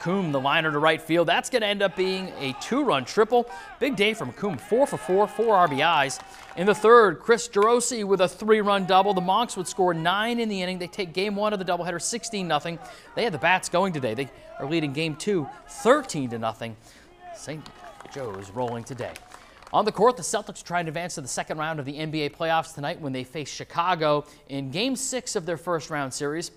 Coombe, the liner to right field. That's going to end up being a two-run triple. Big day from Coombe, four for four, four RBIs. In the third, Chris DeRosi with a three-run double. The Monks would score nine in the inning. They take game one of the doubleheader 16-0. They had the bats going today. They are leading game two 13-0. nothing. St. Joe's rolling today. On the court, the Celtics try to advance to the second round of the NBA playoffs tonight when they face Chicago in game six of their first round series.